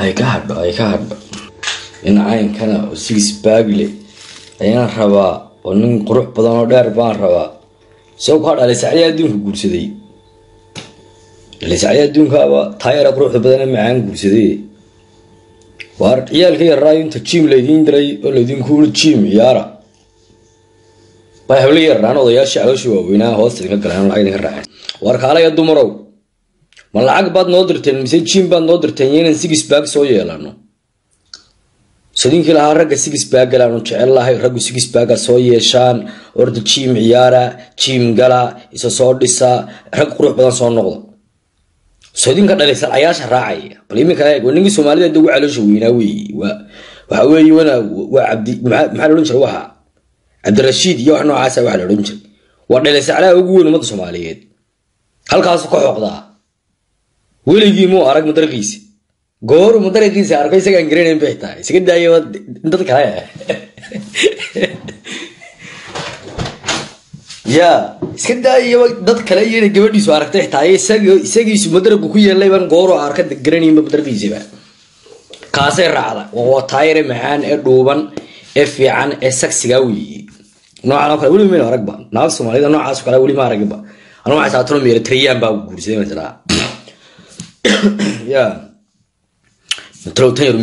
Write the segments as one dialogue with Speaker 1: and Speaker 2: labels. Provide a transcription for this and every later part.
Speaker 1: ay ka hadho ay ka hadho in caynkana oo six baagle ayaan rabaa oo nin qurux badan oo dheer baan rabaa. Isagoo kaa dhalay sacdii adduunka guursaday. Dhalay sacdii adduunkaaba taayara quruxda badana macaan guursaday. Waar ciyaalka yaraayo inta jim laydiin diray oo laydinku uri jim ciyaara bay habla yaraan odayaashii calooshii waaweynaa hoosta idinka galeen lacag idinka raaceen. Waar kaalaya dumarow ma lacag baad noo dirteen mise jim baad noo dirteen inaan six baag soo yeelano. Sadinkii lahaa ragga six baag galaanu jecel lahay raggu six baaga soo yeeshaan orda jim ciyaara jim gala isa soo dhisa rag qurux badan soo noqda sodinka dhalisalcayaasha raacaya. Bal iminka eeg ninkii soomaalida de ugu caloosha weynaa weeye waxa weeye wana waa cabdi maxaa la odhan jiray? Waxa cabdirashiid iyo wax noocaasa waxa la odhan jiray. Waa dhalisaclaha ugu weyn ummadda soomaaliyeed. Halkaasu ka xoqdaa weligii muu arag madariqiisa gooru madariqiisa arko isagaan garanayn bay tahay isaga daaya dad kale ya iska daayaba dad kale iyo inay gabadhiisu aragtay xitaa isagiisu madaragu ku yeelay baan gooro arka garanaynba madaragiisiba kaasay raacda waa taayare macaan ee dhuuban ee fiican ee sagsiga weeye noocan oo kale weliba mayna aragba naag soomaalida noocaas kale weli ma aragba anu waxay saa tolo meera triyaan baa guursaday baan jiraa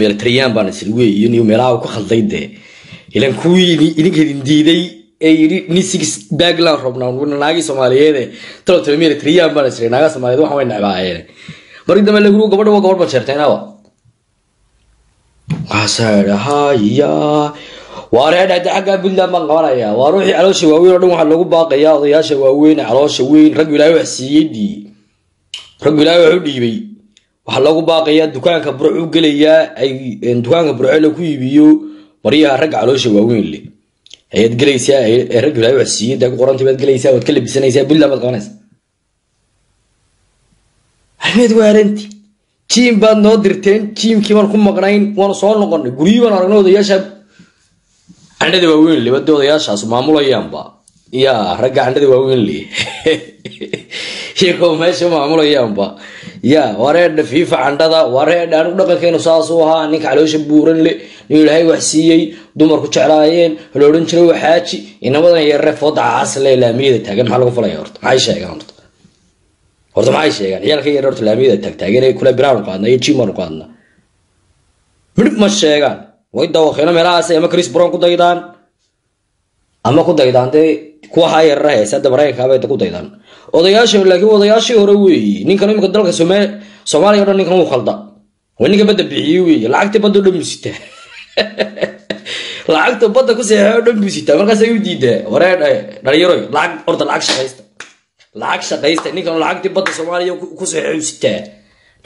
Speaker 1: meera triyaan baan isiri weeye niyo meelaha ku khalday dee ilan kuwii idinka idin diiday ee yidhi ni six bagland robnaa naagii soomaaliyeed talo talo meera triyaan baan isiri naaga soomaaliyeed waxan way necbaayeen markii dambe lagu gabadha waa gabadh baan sheertaynaaba waxaasaa haya waareedhada xaggaa puntland baan qabanaya waa ruuxii caloosha waaweyn oo dhan waxaa loogu baaqayaa odayaasha waaweyn ee caloosha weyn raggu ilaahay wax siiyey dhii raggu ilaahay wax u dhiibay waxaa loogu baaqayaa dukaanka burc gelayaa ay dukaanka burce lagu iibiyo maryaha ragga caloosha waaweyn leh ayaad gelaysaa ee raggu ilaahay wax siiyey daa ku qorantay baad gelaysaa waad ka labisanaysaa puntland baad qabanaysaa. Ahmed waaranti jiim baad noo dirteen jiimkii baan ku maqnayn waanu soo noqonay guryihii baan aragnay odayaasha. Candhada waaweyn le wade odayaashaas maamulayaanba ya ragga candhada waaweyn le. Iyagoo meesha maamulayaanba ya wareedha fiifa candhada wareedha anigu dhaqankeenu saasuu ahaa ninka caloosha buuran le nin ilaahay wax siiyey dumarku jeclaayeen la odhan jiray waxaaji inamadan yarre fooda laamiyada taagan maxaa lagu falaya horta? Maxay sheegaan horta? Horta maxay sheegaan? Ciyaalka yar horta laamiyada taagtaagan ee kule biraanu qaadna iyo jimaanu qaadna midhib ma sheegaan? Way dawaqeeno meelahaas ama chris brown ku daydaan? Ama ku daydaan dee kuwa haa heesa hadda maraykankaabay ku daydaan odayaasha laakiin odayaashii hore weeye ninkan imika dalka soomaaliya o dhan ninkan uu khalda waa ninka badda bixiyey weeye lacagtii badda o dhan buu sitaa lacagta badda ku seexay oo dhan buu sitaa markaasay u diidaa waree dhalinyaroy lacag horta lacag shaqaysta lacag shaqaysta ninkan lacagtii badda soomaaliya ku seexay u sitaa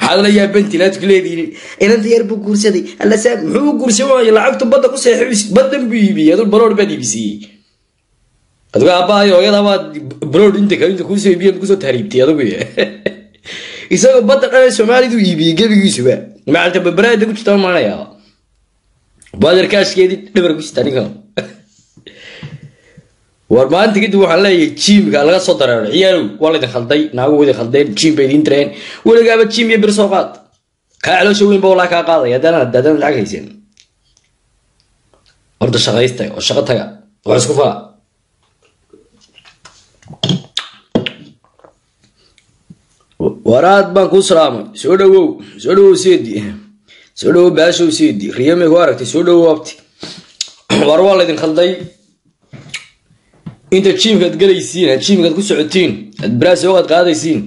Speaker 1: maxaad la yaabantilaad ku leedihin inanta yar buu guursaday allasaa muxuu guursan waayo lacagtu badda ku seexay baddan buu iibiyey adul barood baad iibisiyey adigu aabbahayo hooyada baad barood inta kale inta kuusoo iibiyay kusoo tahriibtay adigu isagoo badda dhan soomaalidu iibiyey gebigiisuba macalta babaraada ku jirta maanaya baadarkaashkeedii dhabar ku jirta ninkan war maanta kadib waxaan leeyahay jiimka laga soo dareero ciyaalow waa laydin khalday naagu idin khaldeen jiim bay idin direen weligaaba jiim iyo bir soo qaad kaa caloosha weyn ba walaa kaa qaadaya haddana haddana lacag haysan horta shaqaysta oo shaqo taga wax isku fala soo dhawow seedi soo dhawow baashow seedi riyamay ku aragtay soo dhawow abti war waa laydin khalday inta jiimkaad gelaysiin aad jiimkaad ku socotiin aad baraas oogaad qaadaysiin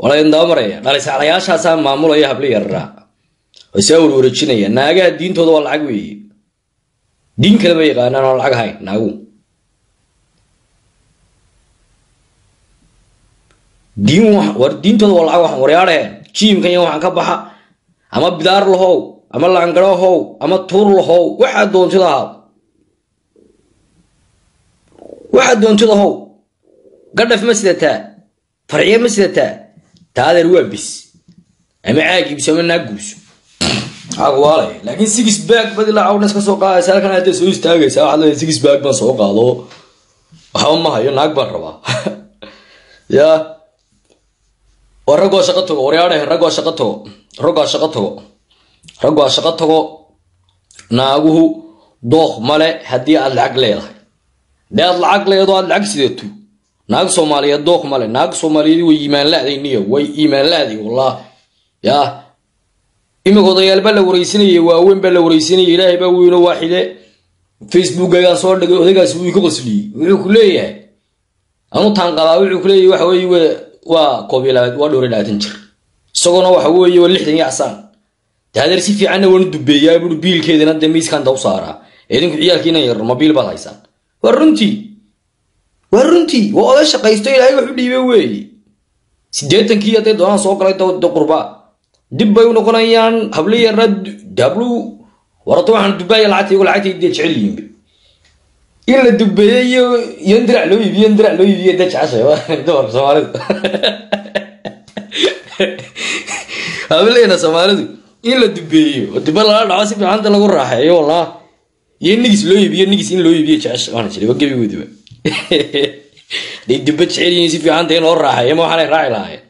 Speaker 1: waa laydin dabamaraya dhalisaclayaashaasaa maamulaya habla yararaa oo saa warwareejinaya naagaha diintooda waa lacag weeye diin kale ma yaqaanaan oo lacag hayn naagu diintooda waa lacag waxan waryaadheen jiimkan iyo waxaan ka baxa ama bidaar lahow ama laangaro how ama tuur lahow waxaad doontida ahaa waxaad doontida how gadhaf ma sidataa farciye ma sidataa taadeer waa bis. Ama caagiibso ama naagguubso caagwaalay laakiin six bag bad ilaa cawnas ka soo qaadaysa halkan hadda soo istaagaysa waxaad leedahay six bag baan soo qaado. Waxba ma hayo naag baan rabaa ya. war raggoo shaqo tago waryaadhahe raggoo shaqo tago raggaa shaqo tago raggu ha shaqo tago naaguhu dooq male haddii aad lacag leedahay dee aad lacag leedo aad lacag sidato naag soomaaliyeed dooq male. Naag soomaaliyeed way iimaan la-day niyo way iimaan la-day wallah yaa imika odayaal baa la wareysanayay waaweyn baa la wareysanayay ilaahay baa weyno waaxide. Facebookagaa soo dhigay odaygaasi wuu ka qosliyey wuxuu ku leeyahay. Anu taan qabaa wuxuu ku leeyahay waxa weeye waa koob waa dhowr labaatan jir. Isagoona waxa weeye waa lixdan iyo casaan. Hadeer si fiicanna waanu dubeeyaa buri biilkeedana dee miiskan daw saaraa. Idinku ciyaalkiina yar ma biil baad haysaan. Waa runtii. Waa runtii. Waa oday shaqaysto ilaahay wax u dhiibay weeye siddeetankii hadday doonaan soo galay de qurbaa dib bay u noqonayaan hablo yarna warata waxaan dubaaya lacagta iyago lacagta dee jecel yihiin in la dubeeyey iyo iyo in dirac loo iibiyo in dirac loo iibiyo dee jeceshay dumarka soomaalidu hableena soomaalidu in la dubeeyo oo lala dhaco si fiicanta lagu raaxeeyo wallah iyo nigis loo iibiyo nigis in loo iibiyo jecesha waana jiray waa gebigoodiba day duba jecel yihiin si fiicanta in loo raaxeeyo ma waxaanay raaci lahaayeen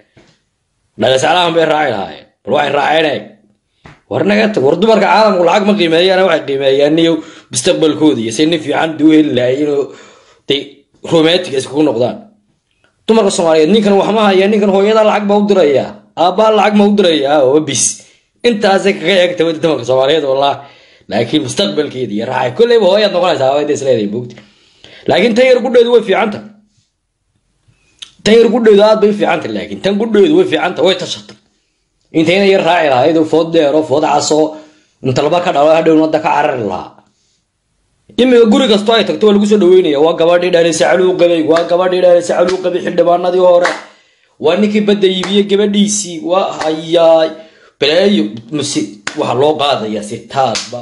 Speaker 1: dhagasaalahan bay raaci lahaayeen bal waxay raaceen war naga tag war dumarka caalamku lacag ma qiimeeyaan waxay qiimeeyaan iyo mustaqbalkooda iyo say nin fiican duu heli lahaayeen oo day romantic iskugu noqdaan. Dumarka soomaaliyeed ninkan wax haya ninkan hooyada lacag baa u dirayaa aabbaa lacag ma u dirayaa oo bis. Intaasay kaga eegta wadi dumarka soomaaliyeed wallah laakiin mustaqbalkeeda iyo raacay kolleyba hooyaad noqonaysaa hawada isleedahay bogti laakiin tan yar gudheedu way fiicanta tan yar gudheedu aad bay fiicanta laakiin tan gudheedu way fiicanta way tashatay intayna yar raaci lahayd oo food dheero food caso inta ka dhalo hadhow wadda ka carari lahaa imika guri kastoo ay tagto waa lagu soo dhaweynaya waa gabadhii dhalisa caluu qabay waa gabadhii dhalisa caluu qabay xildhibaanadii hore. Waa ninkii badda iibiye gabadhiisii waa hayaay. Baleeyo mase waxa loo qaadaya si taadba.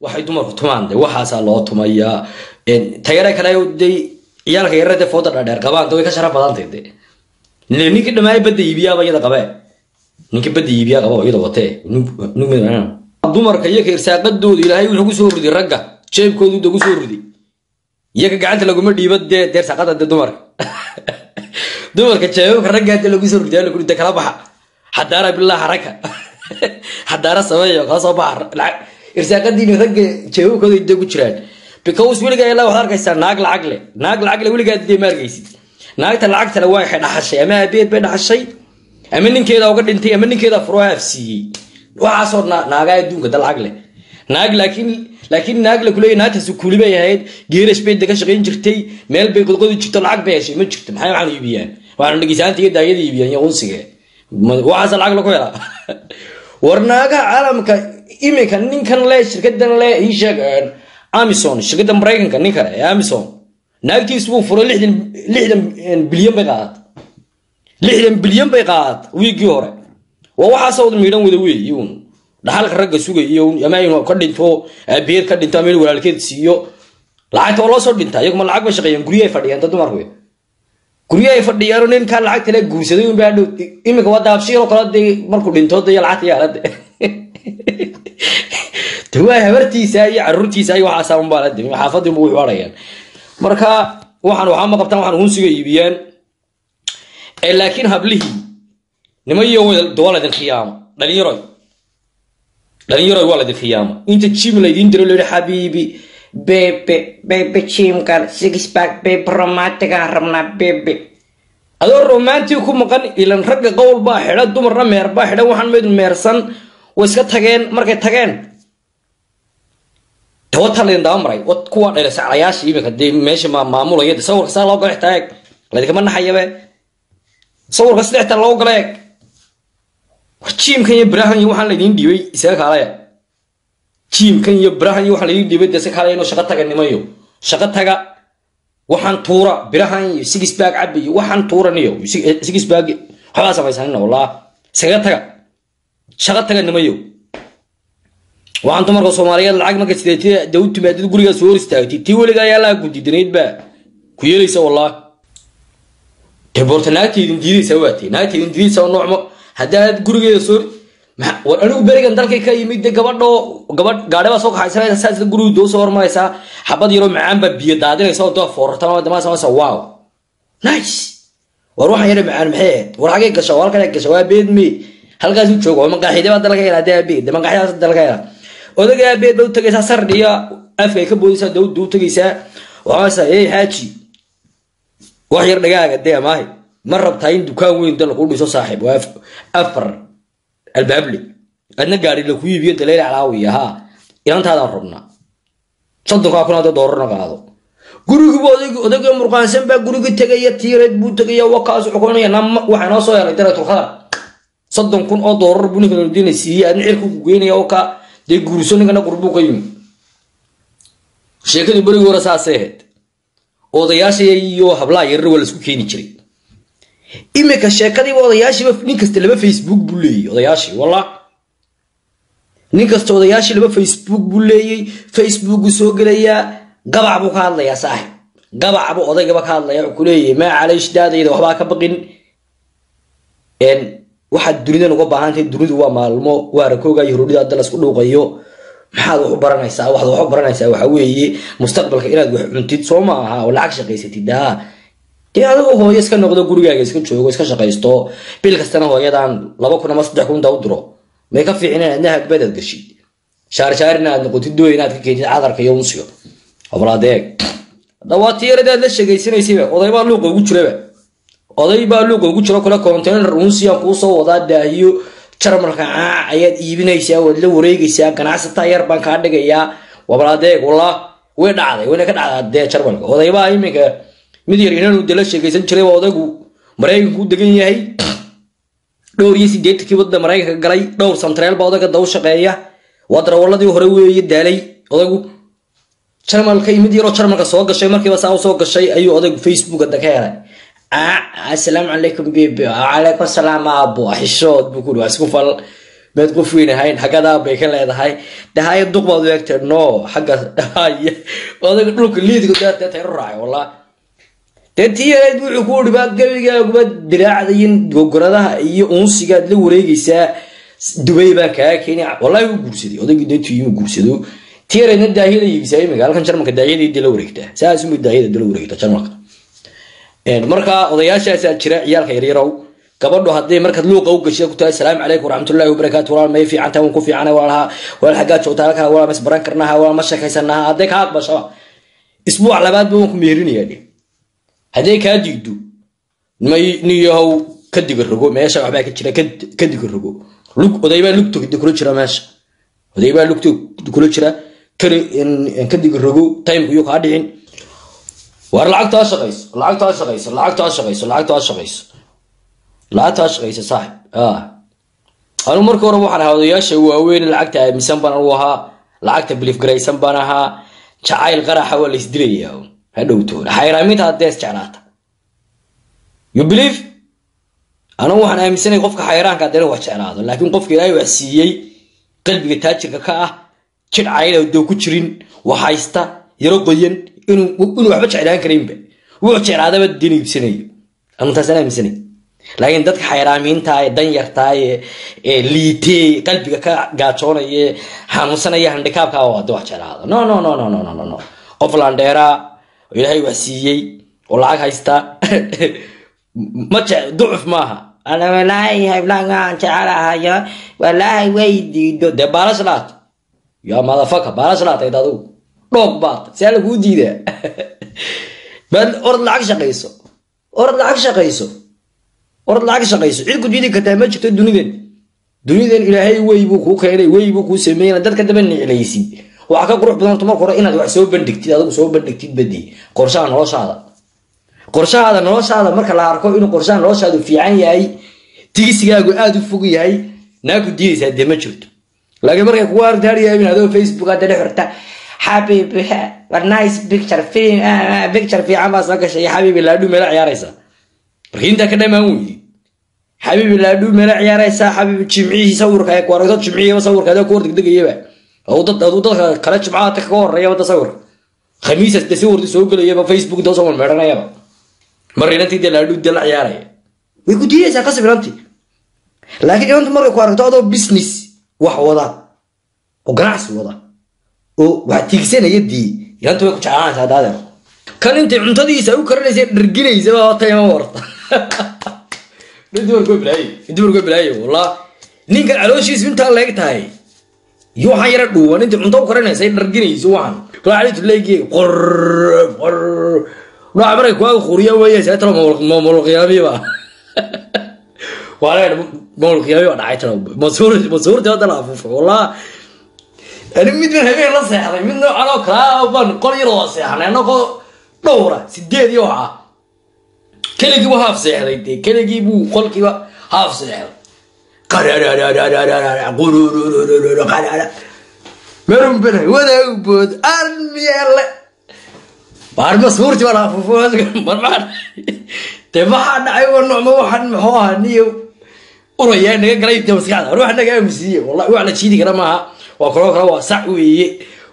Speaker 1: Waxay dumarku tumaan de waxaasaa loo tumayaa. Tayare kale de ciyaalka yarade fooda dhadheer qabaan. De way ka sharaf badantay de ninkii dhammaay badda iibiyaaba iyada qabee? Ninkii badda iibiyaa qaba iyada watee dumarka iyo ka ilaahay wuxuu ku soo riday ragga jeebkoodu da ku soo riday iyaga gacanta laguma dhiibo dee dee irsaaqada de dumarka dumarka jeebabka ragga hadda lagu soo riday lagu de kala baxa xadaara billah haraka xadaara sameeyo kala soo baxa irsaaqadiina ragga jeebabkooda de ku jiraan because weligaa ilaa waxaad arkaysaa naag lacag leh naag lacag leh weligaa dee ma arkaysid naagta lacagtale waa waxay dhaxashay ama aabeed bay dhaxashay ama ninkeeda uga dhintay ama ninkeeda furo afsiiyey waxaasoo naagaa adduunka da lacag leh naag laakiin laakiin naag la kuleeya naagtaasi kuli bay ahayd. Geerash bay ka shaqayn jirtay. Meel bay qodqodi jirto lacag bay heshay ma jirto maxay waxaan iibiyaan waxaan dhagisaanta iyo daayada iibiyaan iyo unsiga waxaas lacag lagu helaa war naagaha caalamka imika ninkan le shirkadan le ii sheeg amison shirkadda maraykanka nin kale ee amison naagtiisu wuu furay lixdan lixdan bilyan bay qaadat lixdan bilyan bay qaadat wiigii hore. Waa waxaasoo miidhan wada weeye un dhaxalka ragga sugayo ama inuu ka dhinto aabeed ka dhinto ama walaalkeed siiyo. Lacagta waa loo soo dhintaa iyaguma lacag bay shaqeeyaan. Guryo ay fadhiyaan dad dumarku guryo ay fadhiyaan ninkaa lacagta le guursaday un baa dhow imika waa daabshiiroo kale dee markuu dhinto dee lacagta yaalade de waa habartiisa iyo caruurtiisa iyo waxaasaa unbaa la dimi xaafadii bu wuxuu arayaan. Marka waxaan waxaa ma qabtaan waxaan hunsiga iibiyaan. Laakiin hablihii waa laydin khiyaamo dhalinyaroy dhalinyaroy waa laydin khiyaamo inta jim laydin diro layidhi xabiibi bebe bebe jimkan sixpack bebe romantigaan rabnaa bebe adoo romantic ku maqan ilan ragga qowl baa xidha dumarna meer baa xidhan waxaan mayd meersan way iska tageen markay tageen tawata laydin daba maray kuwa dheresaclayaasha imika dee meesha maamulaya sawirka saa loo gala xitaa eeg laydinkama naxayabe sawirka sadexta loo gala eeg jiimkan iyo birahan iyo waxaan laydin dhiibay isaga kaalaya jiimkan iyo birahan iyo waxaan laydin dhiibay dee si kaalaya inuu shaqo taga nimayo shaqo taga waxaan tuura birahan iyo sigisbaag cabi iyo waxaan tuuran iyo sigisbaag waxbaa samaysanina wallah isaga taga shaqo taga nimayo waxaan dumarka soomaaliyeed lacag marka sideetida de u timaadid gurigaa soo hor istaagtay tii weliga ayaa laa gudidanayd baa ku yeelaysa wallah dee boorta waatay? Naagtaydin diidaysaa noocmo war anigu berigan dalkay ka yimid de gabadho gabadh gaadhi baa soo kaxaysanaysa saa isla guriga doo soo hormaraysaa xabad yaroo macaan baa biyo daadinaysa oo doo foorartama damaa samaysa wow nice war waxaan yara macaan maxay ahayd war xagee gasha war halkan gasha waa beedme halkaasuu joogo maqaaxide baa dalka helaa dee aabeed de maqaaxidaas dalka helaa odaga aabeed baa u tegaysaa sardhiya afkay ka boodaysaa dawladda u tegaysaa waxaasa ey xaaji wax yar dhagaaga dee maahay ما ربطها إن دكان وين ده نقول بيسو صاحب وأف أفر البابلي أنا قاري لك ويبي أنت ليلة علاوية ها إنت هذا ربنا صدق أكون هذا دورنا قاعدو gurigii buu odagee murqaansan baa gurigii tegaya tiireed buu tegaya waa kaas xukunaya nama waxaa noo soo yaray dareetul khadar soddon kun oo doorar buu ninka noldiina siiyey aadna cirka ku geynaya oo ka dee guuriso ninkana qurbuu ka yimi sheekadu berigii hore saasay ahayd odayaasha iyo hablaa yarar waa laisku keeni jiray imika sheekadiiba odayaashiiba nin kasta laba facebook buu leeyey odayaashii wallah nin kasta odayaashii laba facebook buu leeyey facebooku soo gelayaa gabac buu ka hadlayaa saaxib gabac buu odaygaba ka hadlaya wuxuu leeyahay maa calaysh daadayda waxbaa ka baqin. Waxaad dunidan uga baahantahay dunidu waa maalmo waarakooga iyo hordhida hadda lasku dhuuqayo. Maxaad wax u baranaysaa waxaad wax u baranaysaa waxa weeye mustaqbalka inaad wax cuntid soo ma aha oo lacag shaqaysatid haa dee adigu hooyo iska noqdo gurigaaga iska joogo iska shaqaysto bil kastana hooyadan laba kun ama saddex kun daa u diro may ka fiicneen adna hagbadaad gashid shaarshaarin aad noqotid doy inaad ka keentid cadarka iyo unsiga oblaadeeg dhawaatiyaradaaad la sheegaysanaysayba oday baa luuqa ugu jiraba oday baa luuqa ugu jiro kale container unsiyan kuu soo wadaa daahiyo jarmalka caac ayaad iibinaysaa waad la wareegaysaa ganacsataa yar baan kaa dhigayaa wablaadeeg wallah way dhacday wayna ka dhacdaa dee jarmalka odaybaa iminka mid yar inanu dala sheegaysan jiray waa odaygu maraykanku degan yahay. Dhowr iyo sideetankii wadda maraykanka galay dhowr santareel baa odayga daw shaqeeya. Waa darawaladii hore weeye daalay odaygu jarmalka mid yaroo jarmalka soo gashay markiiba saa soo gashay ayuu odaygu facebook hadda ka helay asalaamu calaykum bebe calaykum asalaam aabo xishood buu kuri waa isku fal meed qof weyn ahayn xaggadaa bay ka leedahay. Dahaya duq baad u egtay no xagga odayga dhulka liidga deertee tayro raacay wallah تنتي يا دو عقود بقى يا قب دراع ذين قرده هي أونس قاعد له وريج سا دبي بقى كيني. والله هو قرسي دي هذا قد تيجي قرسي دو تيار إن الداهية اللي يبيسي مقال. خن شرمك الداهية دي دلو وريجته سا اسمه الداهية دلو وريجته شرمك. إن مركا وضيع شيء سا شراء يا الخيري رو كبرنا هذي مركز لوقا وقشيك وتعالى السلام عليكم ورحمة الله وبركاته. ورحمة في عنتم وكوفي عنا ولا ولا حاجات شو تعالى ولا مس بركرناها ولا مش كيسناها أديك هاك بشرى أسبوع على بعد بمكم يهرني يعني hadday kaa digdo may niyahow ka diga rogo meesha waxbaa ka jira ka diga rogo odaybaa lugtogda kula jira meesha. Odaybaa lugtogda kula jira ka diga rogo timeka iyo kaa dhicin war lacagtaa shaqayso lacagtaa shaqayso lacagtaa shaqayso lacagtaa shaqayso lacagtaa shaqayso saaxib. Anigu marka hore waxaan ahaa odayaasha waaweyn lacagta aaminsan baan u ahaa lacagta bilif garaysan baan ahaa jacayl qaraxa waa laysdilayaa hadhowtoona xayraaminta hadees jeclaata you believe? Anigu waxaan aaminsanay qofka xayraanka haddana wax jeclaado laakiin qofka ilaahay wax siiyey qalbiga taajirka ka ah jir cayla doo ku jirin wax haysta yaro qoyan inuu waxba jeclaan karaynba wuxuu jeclaadaba dina iibsanayo anuntaasan aaminsanay laakiin dadka xayraamiinta ee danyartaa ee liitee qalbiga ka gaajoonaya xanuunsanaya handikaabka hadda wax jeclaado no no no no no no no qof landheeraa oo ilaahay wax siiyey oo lacag haysta ma jec ducuf maaha ana walaahi hablaangaan jecelahayo walaahi way diido dee baalash laat yaa madafaka baalash laatayd adigu dhoog baad see laguu diidaa baad orad lacag shaqayso orad lacag shaqayso orad lacag shaqayso cid ku diidi kartaa ma jirto dunidan dunidan ilaahay wey buu kuu keenay wey buu kuu sameeyey dadka daba niclaysid waxaa ka qurux badan marka hore inaad wax soo bandhigtid adigu soo bandhigtid badi. Qorshaha noloshaada. Qorshahaada noloshaada marka la arko inuu qorshaha noloshaadu fiican yahay tigisigaagu aada u fog yahay naa diidaysaa dee ma jirto. Laakiin markay kugu argtaaryaabin adoo facebook hadda dhex xirta xabiibi war picture film picture fiican baa soo gashay xabiibi laadhu meela ciyaaraysaa marka intaa ka dhamaan weydi xabiibi laadhu meela ciyaaraysaa xabiibi jimcihii sawirka ee ku aragto jimcihii sawirka adoo ku hor degdegayaba أو ضد أو ضد كلاش معاه تكور يا ولد صور خميس تصور تسوق له يا فيسبوك ده صور مرنا يا مرينا تيجي لا لود لا يا راي ويكو دي يا كاسف رامتي لكن يوم تمر كوارن تقعد بيزنس وح وضع. وقناس وضع. وحتيك سنة يدي. يوم تمر كوارن هذا هذا. كان انت عم تدي سوق كرنا زي رجينا زي ما طيب ما ورط ندور كوي بلاي. ندور كوي بلاي والله. نيجي على وش اسمه تعال لقيت هاي iyo waxaan yara dhuuban inta cunto karinaysa ay dharginayso waxaan kalaacitu leegiye qor qor nooca markay kuwaaga quriya weeye seetalo mawlqiyaamiba waa leedha mawlqiyaami baa dhacay talo masuur masuurta hadda la afuufo wallah ani mid baan habeen la seexday mid noocan oo kalaa baan qol yar oo seexnay annagoo dhowra sideed iyo waxa keligii buu haaf seexday dee keligii buu qolkiiba haaf seexday marunbana wadaagbood armiyele baarma suurti marmaan dee maxaa dhacay wa nocma waxaan muxuu ahaa niyo uraya naga galay de maskaxda wax naga aamusiiye wallahi wax la jiidi kara maaha waa kaloo kale waa sac weeye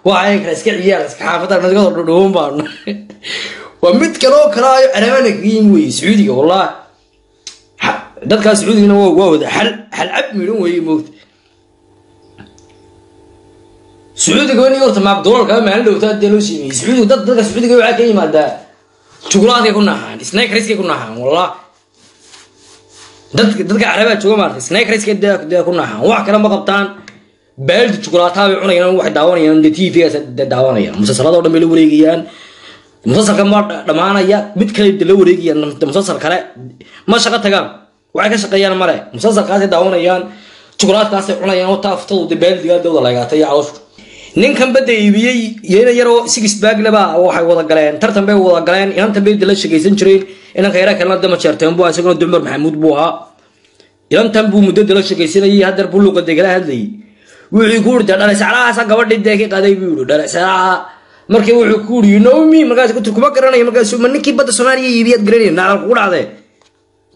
Speaker 1: waa ay kale iska ciyaar iska xaafada nadigada dhudhuban baanu waa mid kaloo kale ayo carabaana kaga yimi weye sacuudiga wallahi dadkaa sacuudigana waa wada xal xalcab midhan weeye moogta sacuudiga wani horta maabdoolalka maalin dhowtaa dee loo siimeyey sacuudiga dad dadka sacuudiga waxaa ka yimaadaa jugulaadkay ku naaxaan snakeriskay ku naaxaan wallah dadka dadka carabaa jooga maarta snakeriskay dee ku naaxaan wax kale ma qabtaan. Baaldi jukulaataa bay cunayaan waxay daawanayaan dee t v-gaas dee daawanayaan musalsalada o dhan bay la wareegayaan. Musalsalka ma dhamaanaya mid kale de la wareegayaan musalsal kale. Ma shaqo tagaan waxay ka shaqeeyaan male musalsalkaasay daawanayaan. Jugulaadkaasay cunayaan taaftadu baaldigaa dawda lagaatay iyo ninkan badda iibiyey iyana yaroo six bagleba waxay wada galeen. Tartan bay wada galeen. Inantan bay la shegaysan jireen inanka yara kalena dama jeerteen bu isaguna dumar maxamuud buu ahaa. Inantan buu muddo dala shegaysanayay hadeer buu luuqa degala hadlayay. Wuxuu ku urta dhalisaclahaasa gabadhii dee ka qaday buu yihi dhalisaclaha markii wuxuu ku uri nomi markaas kuma garanayo markaas ma ninkii badda soomaaliya iibiyaad garanaya nacal kugu dhacdee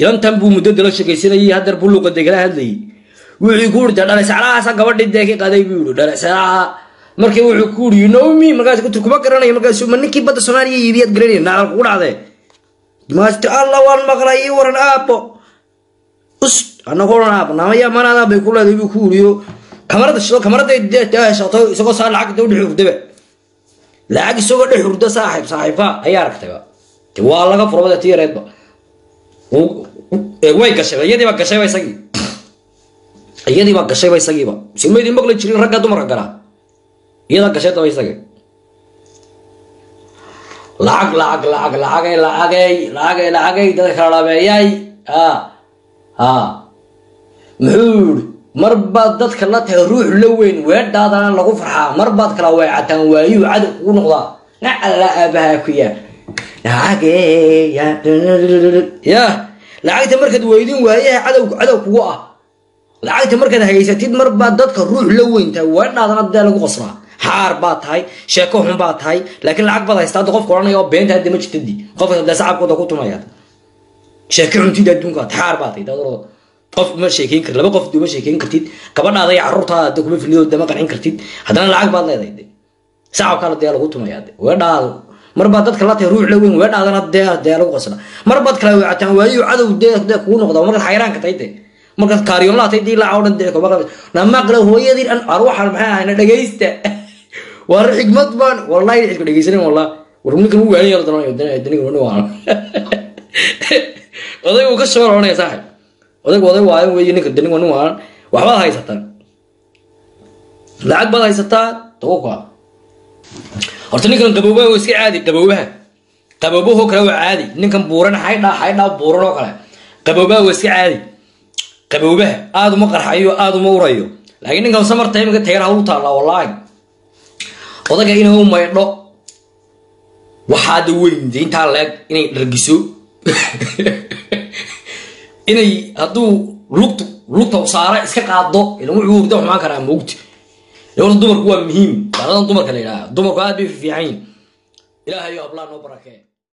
Speaker 1: inantan buu muddo dala shegaysanayay hadeer buu luuqa degala hadlayay. Wuxuu ku urta dhalisaclahaasa gabadhii dee qaday buu yihi dhalisaclaha markii wuxuu ku uri nomi markaas kuma garanayo markaas ma ninkii badda soomaaliya iibiyaad garanaya nacal kugu dhacdee maasti alla waan maqlay ii waran aabo us annagu oran aabo naamaya manaada bay ku leedahay buu ku uriyo kamarada shido kamarada heshato isagoo saa lacag u dhex hurdaba. Lacag isagoo dhex hurda saaxiib saaxiiba ayaa aragtayba waa laga furabada ti yareedba way gashay iyadiiba gashayba isagii iyadiiba gashayba isagiiba simaydii maqli jirin ragga dumarka galaa iyadaa gashay daba isaga lacag lacag lacag lacagay lacagay lacagay lacagay dadka kala dhabeeyay ha ha muxuu yidhi mar baad dadka la tahay ruux la weyn weedhaadana lagu farxaa mar baad kala weecataan waayuu cadow kugu noqdaa nacala aabahaa ku yaa lacageya ya lacagta markaad weydin waayaha cadow kugu ah. Lacagta markaad haysatid mar baad dadka ruux la weyntahay weedhaadana dee lagu qosnaa xaar baad tahay sheeko xun baad tahay laakiin lacag baad haystaa hadda qofka odhanaya oo beenta hadda ma jirtadi qofka dee sacabkooda ku tumayaad. Sheeko xuntida adduunka xaar baad tahay dadooda qof ma sheekeyn kartid laba qof duma sheekeyn kartid gabadhaada iyo carruurtaada hadda kuma filido dama qancin kartid haddana lacag baad leedahay de sacabkaana dee lagu tumayaa de weedhaadu mar baad dadka la tahay ruux la weyn weedhaadana dee dee lagu qosnaa mar baad kala weecataan waayu cadow dee dee kugu noqda markaad xayraanka tahay de markaad kaariyomlaa tahay dii laaca o dhan dee kuma namaqla hooyadii dhan aruuxan maxay ahayna dhegaysta war xikmad baan wallahi xilka dhegeysanin wallah war ninkan u waaniya la danayo daniga wana waan oday uu ka shabaroonaya saaxib. Odaygu oday waayan weeye ninka daniga nin waan waxbaad haysataa lacag baad haysataa tawakaa horta ninkan qaboobaha waa iska caadi qaboobaha qaboobahoo kale waa caadi. Ninkan buuran xaydhaa xaydhaa buuran oo kale. Qaboobaha waa iska caadi. Qaboobaha aada uma qarxayo aada uma urayo. Laakiin ninkan samarta imika tagan halu taallaa wallaahi. Odaga inay u maydho waxaada weyn intaa leeg inay dhargiso. Inay hadduu lugtu lugta saara iska qaado ilan wuxuu hurda xumaan karaa moogti horta dumarku waa muhiim. Baaladan dumarka la yidhaha dumarku aad bay fiican yihiin ilaahayo ablaa noo barakee